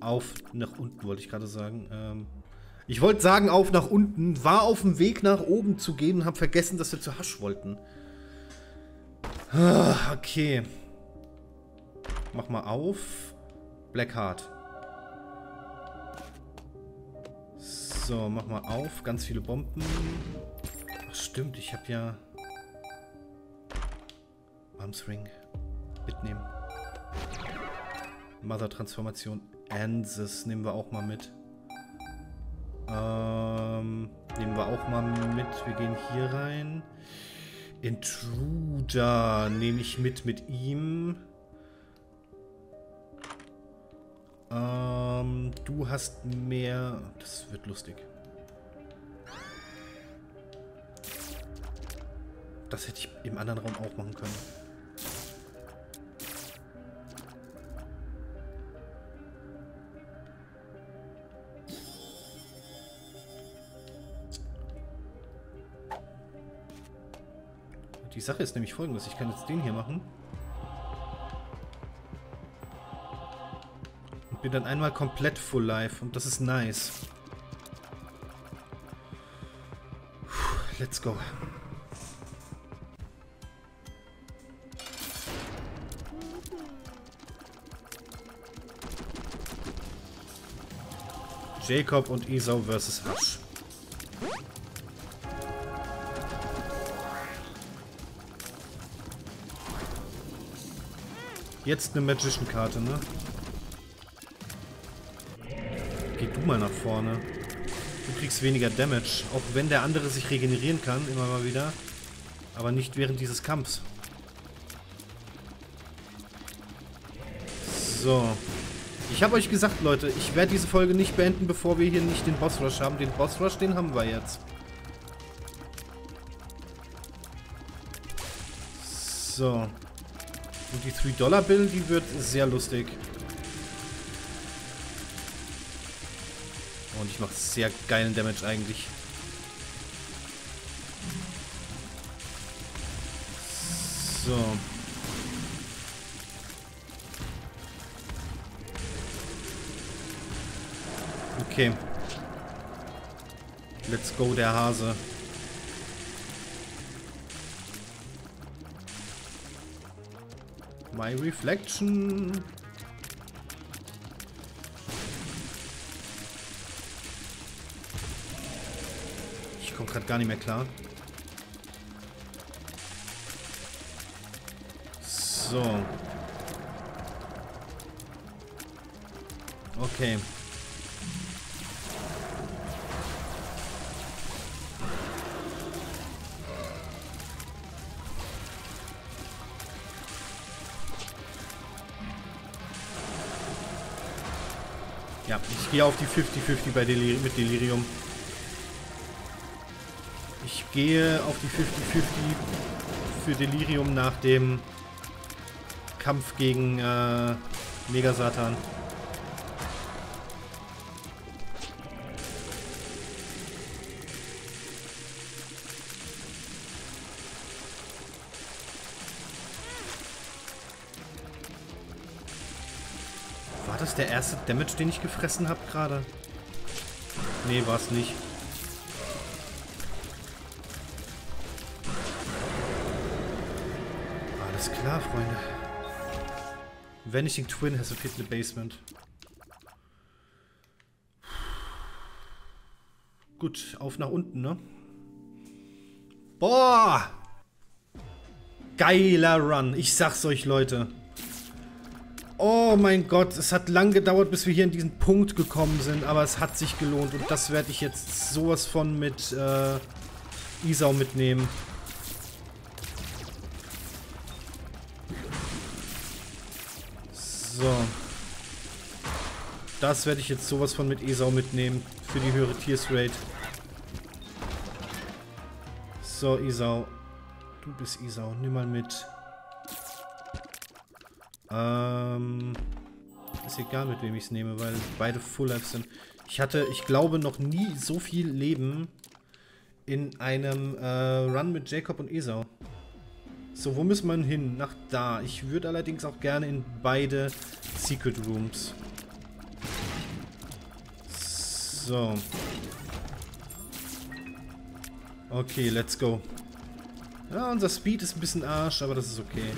Auf nach unten, wollte ich gerade sagen. Ähm, ich wollte sagen, auf nach unten. War auf dem Weg nach oben zu gehen und habe vergessen, dass wir zu Hasch wollten. Ah, okay. Mach mal auf. Blackheart. So, mach mal auf. Ganz viele Bomben. Ach, stimmt. Ich habe ja... Arms Ring. Mitnehmen. Mother-Transformation. Ansis nehmen wir auch mal mit. Ähm, nehmen wir auch mal mit. Wir gehen hier rein. Intruder nehme ich mit mit ihm. Ähm, du hast mehr... Das wird lustig. Das hätte ich im anderen Raum auch machen können. Die Sache ist nämlich folgendes. Ich kann jetzt den hier machen. Bin dann einmal komplett full life. Und das ist nice. Puh, let's go. Jacob und Esau versus Hasch. Jetzt eine Magician-Karte, ne? Geh du mal nach vorne. Du kriegst weniger Damage, auch wenn der andere sich regenerieren kann, immer mal wieder. Aber nicht während dieses Kampfs. So. Ich habe euch gesagt, Leute, ich werde diese Folge nicht beenden, bevor wir hier nicht den Boss Rush haben. Den Boss Rush, den haben wir jetzt. So. Und die 3-Dollar-Bill, die wird sehr lustig. Ich mache sehr geilen Damage eigentlich. So. Okay. Let's go, der Hase. My Reflection. Gerade gar nicht mehr klar. So. Okay. Ja, ich gehe auf die 50-50 bei Delir mit Delirium. Gehe auf die 50-50 für Delirium nach dem Kampf gegen äh, Megasatan. das der erste Damage, den ich gefressen habe gerade? Nee, war es nicht. Klar, Freunde. Vanishing Twin has a fit in the basement. Gut, auf nach unten, ne? Boah! Geiler Run. Ich sag's euch, Leute. Oh mein Gott, es hat lang gedauert, bis wir hier in diesen Punkt gekommen sind, aber es hat sich gelohnt und das werde ich jetzt sowas von mit äh, Isau mitnehmen. So. Das werde ich jetzt sowas von mit Esau mitnehmen für die höhere Tiers Rate. So, Isau. Du bist Isau. Nimm mal mit. Ähm, ist egal, mit wem ich es nehme, weil beide Full Life sind. Ich hatte, ich glaube, noch nie so viel Leben in einem äh, Run mit Jacob und Esau. So, wo müssen wir hin? Nach da. Ich würde allerdings auch gerne in beide Secret Rooms. So. Okay, let's go. Ja, unser Speed ist ein bisschen Arsch, aber das ist okay.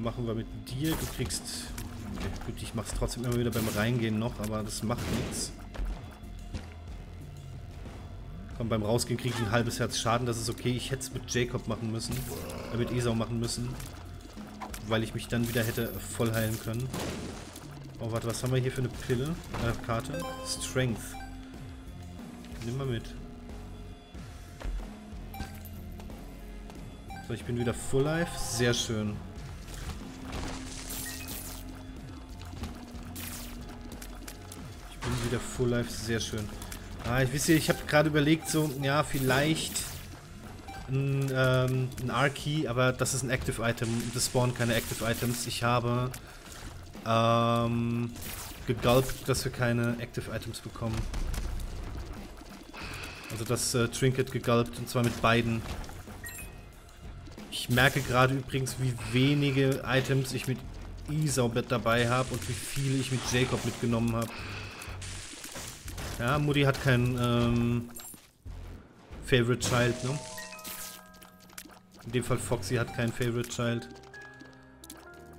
machen wir mit dir. Du kriegst... Gut, ich mach's trotzdem immer wieder beim Reingehen noch, aber das macht nichts. Komm, beim Rausgehen kriege ich ein halbes Herz Schaden, das ist okay. Ich hätte es mit Jacob machen müssen. Äh, mit Esau machen müssen. Weil ich mich dann wieder hätte voll heilen können. Oh, warte, was haben wir hier für eine Pille? Äh, Karte? Strength. Nimm mal mit. So, ich bin wieder Full Life. Sehr schön. wieder Full Life, sehr schön. Ah, ich wisst ich habe gerade überlegt, so, ja, vielleicht ein, ähm, ein R-Key, aber das ist ein Active Item. Das spawnen keine Active Items. Ich habe ähm, gegulpt, dass wir keine Active Items bekommen. Also das äh, Trinket gegulpt und zwar mit beiden. Ich merke gerade übrigens, wie wenige Items ich mit Isau dabei habe und wie viele ich mit Jacob mitgenommen habe. Ja, Mutti hat kein ähm, Favorite Child, ne? In dem Fall Foxy hat kein Favorite Child.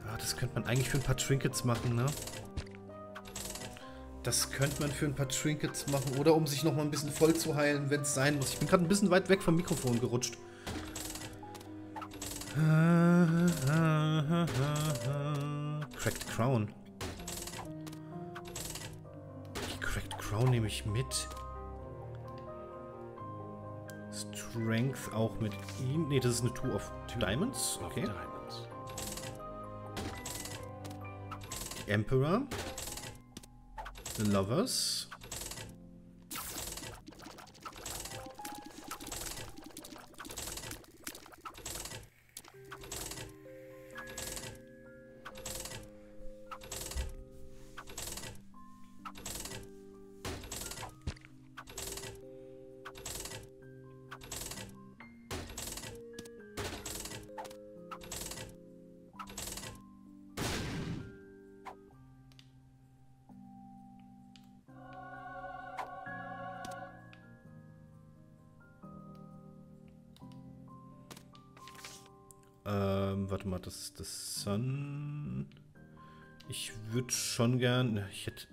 Ja, das könnte man eigentlich für ein paar Trinkets machen, ne? Das könnte man für ein paar Trinkets machen. Oder um sich nochmal ein bisschen voll zu heilen, wenn es sein muss. Ich bin gerade ein bisschen weit weg vom Mikrofon gerutscht. Cracked Crown. Crown nehme ich mit. Strength auch mit ihm. Ne, das ist eine Two of Diamonds. Okay. Die Emperor. The Lovers. Gern... Ich hätte...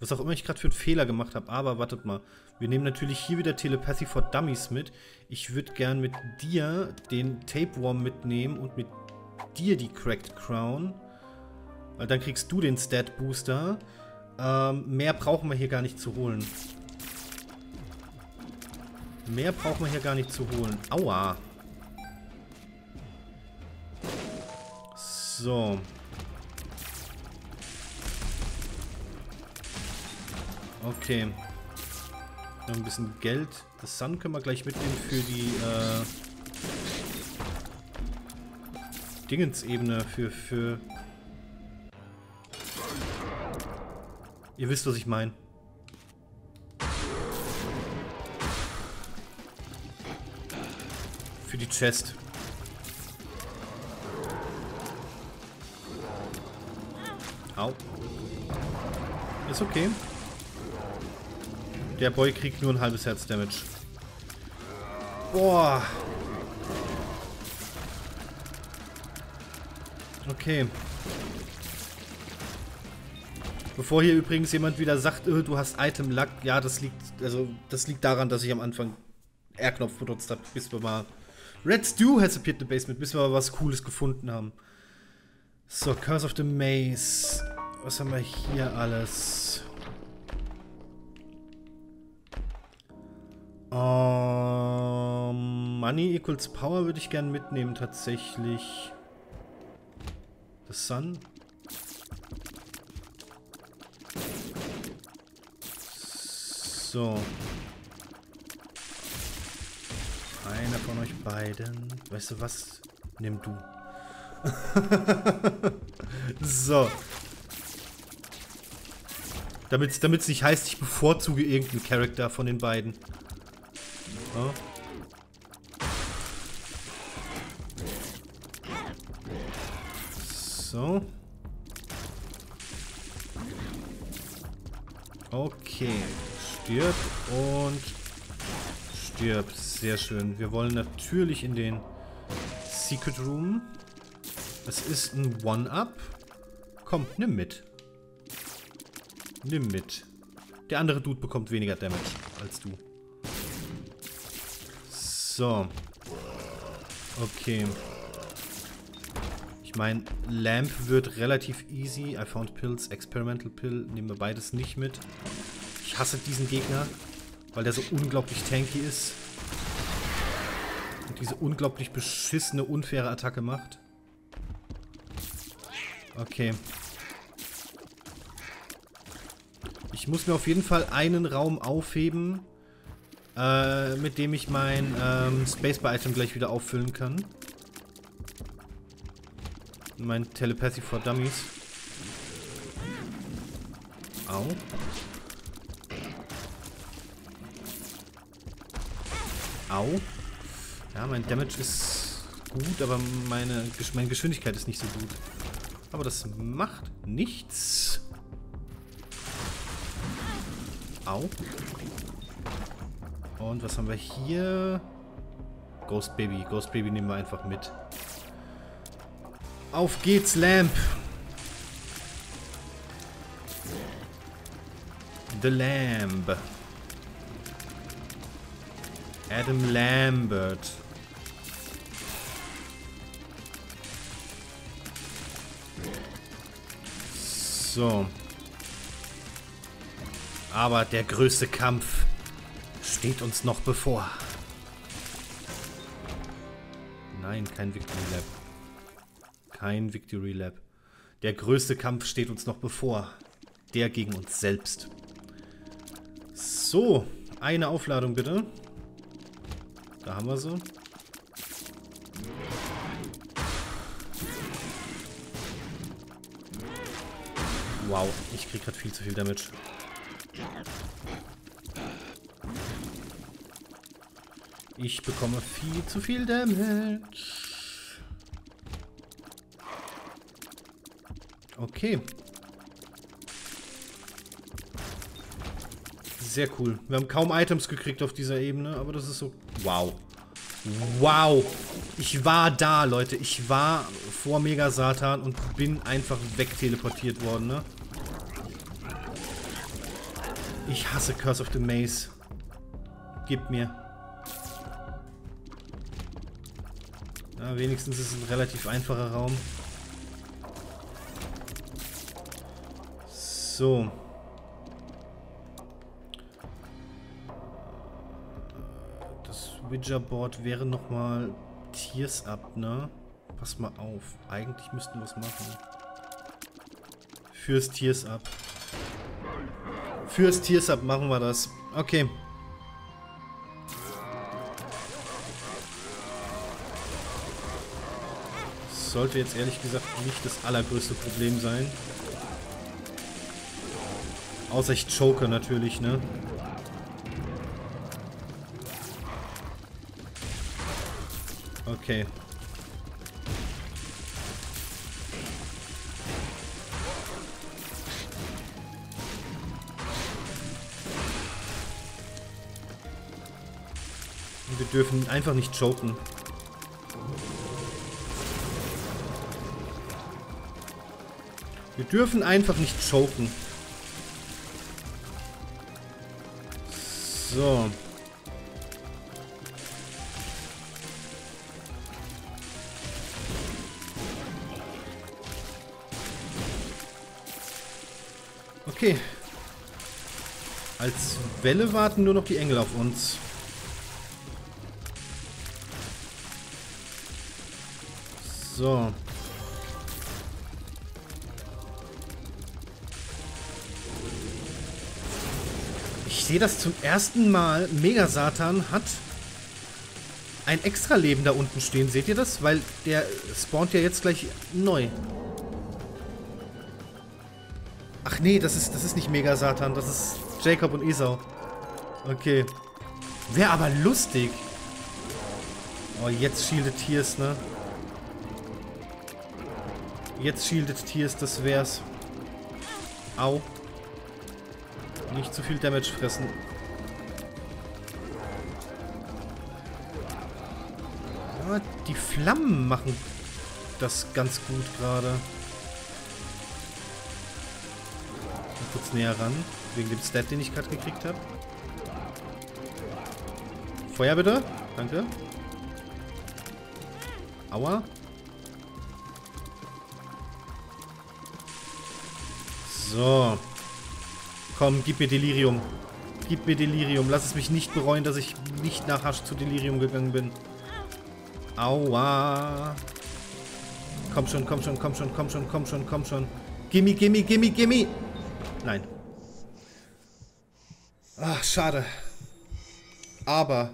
Was auch immer ich gerade für einen Fehler gemacht habe, aber wartet mal. Wir nehmen natürlich hier wieder Telepathy for Dummies mit. Ich würde gern mit dir den Tapeworm mitnehmen und mit dir die Cracked Crown. Weil dann kriegst du den Stat Booster. Ähm, mehr brauchen wir hier gar nicht zu holen. Mehr brauchen wir hier gar nicht zu holen. Aua. So. Okay. Noch ein bisschen Geld. Das Sun können wir gleich mitnehmen für die äh, Dingensebene. Für, für... Ihr wisst, was ich meine. Für die Chest. Au. Ist okay. Der Boy kriegt nur ein halbes Herz Damage. Boah. Okay. Bevor hier übrigens jemand wieder sagt, oh, du hast Item Luck, ja, das liegt, also das liegt daran, dass ich am Anfang R-Knopf benutzt habe, bis wir mal. Red Stew has appeared in the basement, bis wir mal was Cooles gefunden haben. So, Curse of the Maze. Was haben wir hier alles? Money equals Power würde ich gerne mitnehmen, tatsächlich. The Sun. So. Einer von euch beiden. Weißt du was? Nimm du. *laughs* so. Damit es nicht heißt, ich bevorzuge irgendeinen Charakter von den beiden. Oh. So. Okay. Stirb und stirb. Sehr schön. Wir wollen natürlich in den Secret Room. Es ist ein One-Up. Komm, nimm mit. Nimm mit. Der andere Dude bekommt weniger Damage als du. So. Okay. Ich meine, Lamp wird relativ easy. I found Pills, Experimental Pill. Nehmen wir beides nicht mit. Ich hasse diesen Gegner, weil der so unglaublich tanky ist. Und diese unglaublich beschissene, unfaire Attacke macht. Okay. Ich muss mir auf jeden Fall einen Raum aufheben, äh, mit dem ich mein ähm, Spacebar-Item gleich wieder auffüllen kann. Mein Telepathy for Dummies. Au. Au. Ja, mein Damage ist gut, aber meine, meine Geschwindigkeit ist nicht so gut. Aber das macht nichts. Au. Und was haben wir hier? Ghost Baby. Ghost Baby nehmen wir einfach mit. Auf geht's, Lamp. The Lamb. Adam Lambert. So. Aber der größte Kampf steht uns noch bevor. Nein, kein Victory Lab. Kein Victory Lab. Der größte Kampf steht uns noch bevor. Der gegen uns selbst. So, eine Aufladung bitte. Da haben wir sie. Wow, ich krieg gerade viel zu viel Damage. Ich bekomme viel zu viel Damage. Okay. Sehr cool. Wir haben kaum Items gekriegt auf dieser Ebene, aber das ist so... Wow. Wow. Ich war da, Leute. Ich war vor Mega Satan und bin einfach wegteleportiert worden, ne? Ich hasse Curse of the Maze. Gib mir. Ja, wenigstens ist es ein relativ einfacher Raum. So. Das Ouija-Board wäre nochmal Tears Up, ne? Pass mal auf. Eigentlich müssten wir es machen. Fürs Tears Up. Fürs Tiersub machen wir das. Okay. Sollte jetzt ehrlich gesagt nicht das allergrößte Problem sein. Außer ich choke natürlich, ne? Okay. dürfen einfach nicht choken. Wir dürfen einfach nicht choken. So. Okay. Als Welle warten nur noch die Engel auf uns. So. Sehe das zum ersten Mal. Mega Satan hat ein Extra-Leben da unten stehen. Seht ihr das? Weil der spawnt ja jetzt gleich neu. Ach nee, das ist, das ist nicht Mega Satan. Das ist Jacob und Esau. Okay. Wäre aber lustig. Oh, jetzt shieldet Tiers, ne? Jetzt shieldet Tiers, das wär's. Au. Nicht zu viel Damage fressen. Ja, die Flammen machen das ganz gut gerade. Kurz näher ran, wegen dem Stat, den ich gerade gekriegt habe. Feuer bitte. Danke. Aua. So. Komm, gib mir Delirium. Gib mir Delirium. Lass es mich nicht bereuen, dass ich nicht nach Hasch zu Delirium gegangen bin. Aua. Komm schon, komm schon, komm schon, komm schon, komm schon, komm schon. Gimme, gimme, gimme, gimme. Nein. Ach, schade. Aber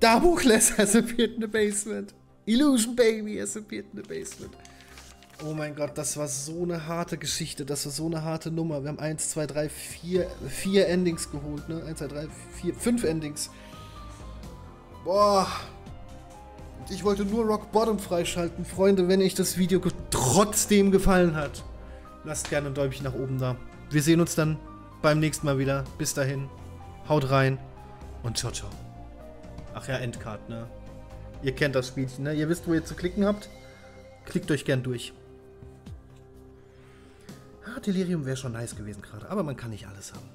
Damocles has appeared in the basement. Illusion Baby has appeared in the basement. Oh mein Gott, das war so eine harte Geschichte. Das war so eine harte Nummer. Wir haben 1, 2, 3, 4, 4 Endings geholt, ne? 1, 2, 3, 4, 5 Endings. Boah. Ich wollte nur Rock Bottom freischalten. Freunde, wenn euch das Video trotzdem gefallen hat, lasst gerne ein Däumchen nach oben da. Wir sehen uns dann beim nächsten Mal wieder. Bis dahin. Haut rein und ciao, ciao. Ach ja, Endcard, ne? Ihr kennt das Spielchen, ne? Ihr wisst, wo ihr zu klicken habt. Klickt euch gern durch. Ah, Delirium wäre schon nice gewesen gerade, aber man kann nicht alles haben.